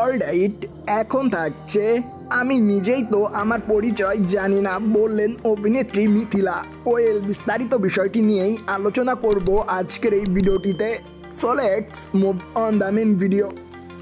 Alright এখন থাকছে। আমি নিজেই তো আমার পরিচয় জানি না, বললেন অভিনেত্রী মিথিলা। ওয়েল বিস্তারিত বিষয়টি নিয়েই আলোচনা করব আজকের এই ভিডিওটিতে। So let's move on the main video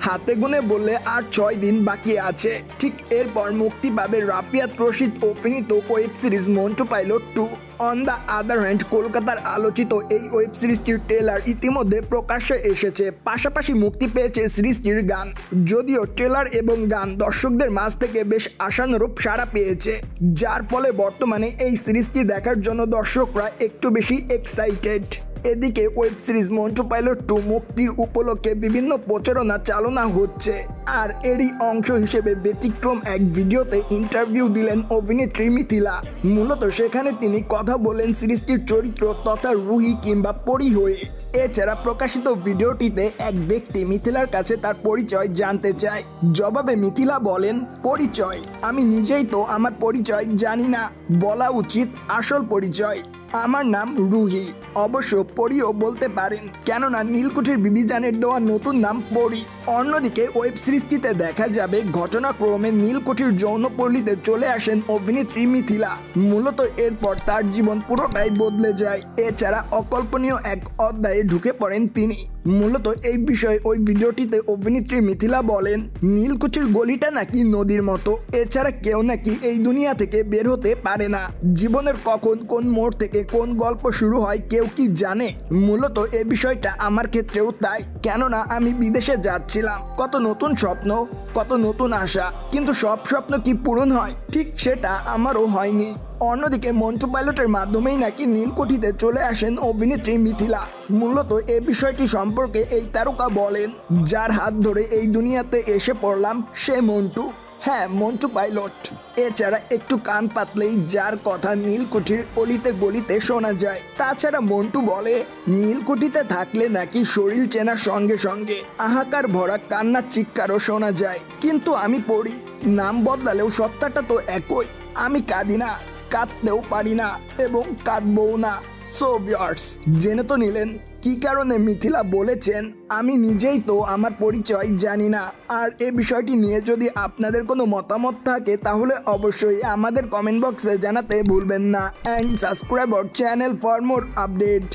হাতে গুনে বললে আর ছয় দিন বাকি আছে। ঠিক এরপর মুক্তি পাবে রাফিয়াত রশিদ অভিনীত web series Montu pilot two on the other hand কলকাতার আলোচিত এই ওয়েব সিরিজটির ট্রেলার ইতিমধ্যে প্রকাশ্যে এসেছে। পাশাপাশি মুক্তি পেয়েছে সিরিজটির গান। যদিও ট্রেলার এবং গান দর্শকদের মাঝ থেকে বেশ আশানুরূপ সাড়া পেয়েছে। যার ফলে বর্তমানে এই সিরিজটি দেখার জন্য দর্শকরা একটু বেশি এক্সাইটেড এদিকে web series Montu pilot two মুক্তির উপলক্ষে বিভিন্ন প্রচারণা চালনা হচ্ছে। আর এরই অংশ হিসেবে ব্যতিক্রম এক ভিডিওতে ইন্টারভিউ দিলেন অভিনেত্রী মিথিলা। মূলত সেখানে তিনি কথা বলেন সিরিজটির চরিত্র তথা রুহি কিংবা পরি হয়ে। এছাড়া প্রকাশিত ভিডিওটিতে এক ব্যক্তি মিথিলার কাছে তার পরিচয় জানতে চায়। জবাবে মিথিলা বলেন, পরিচয়? আমি নিজেই তো আমার পরিচয় জানি না। বলা উচিত আসল পরিচয়। আমার নাম রুহি। অবশ্য পরিও বলতে পারেন, কেননা নীলকুঠির বিবিজানের দেওয়া নতুন নাম পরি। অন্যদিকে ওয়েব সিরিজটিতে দেখা যাবে, ঘটনাক্রমে নীলকুঠির যৌনপল্লীতে চলে আসেন অভিনেত্রী মিথিলা। মূলত এরপর তার জীবন পুরোটাই বদলে যায়। এছাড়া অকল্পনীয় এক অধ্যায়ে ঢুকে পড়েন তিনি। মূলত এই বিষয়ে ওই ভিডিওটিতে অভিনেত্রী মিথিলা বলেন, নীলকুঠির গলিটা নাকি নদীর মতো। এছাড়া কেউ নাকি এই দুনিয়া থেকে বের হতে পারে না। জীবনের কখন কোন মোড় থেকে কোন গল্প শুরু হয় কেউ কি জানে? মূলত এ বিষয়টা আমার ক্ষেত্রেও তাই। কেননা আমি বিদেশে যাচ্ছিলাম। কত নতুন স্বপ্ন, কত নতুন আশা, কিন্তু সব স্বপ্ন কি পূরণ হয়? ঠিক সেটা আমারও হয়নি। অন্যদিকে মঞ্চ পাইলটের মাধ্যমেই নাকি নীলকুঠিতে চলে আসেন অভিনেত্রী মিথিলা। মূলত এ বিষয়টি সম্পর্কে এই তারকা বলেন, যার হাত ধরে এই দুনিয়াতে এসে পড়লাম সে মন্টু। হ্যাঁ মন্টু পাইলট। এছাড়া একটু কান পাতলেই যার কথা নীলকুঠির অলিতে গলিতে শোনা যায়। তাছাড়া মন্টু বলে, নীলকুঠিতে থাকলে নাকি শরীর চেনার সঙ্গে সঙ্গে আহাকার ভরা কান্নার চিৎকারও শোনা যায়। কিন্তু আমি পড়ি, নাম বদলালেও সত্তাটা তো একই। আমি কাঁদি না, কাঁদতেও পারি না এবং কাঁদবও না। সো ভিউয়ার্স জেনে তো নিলেন কি কারণে মিথিলা বলেছেন, আমি নিজেই তো আমার পরিচয় জানি না। আর এ বিষয়টি নিয়ে যদি আপনাদের কোনো মতামত থাকে, তাহলে অবশ্যই আমাদের কমেন্ট বক্সে জানাতে ভুলবেন না। And subscribe channel for more update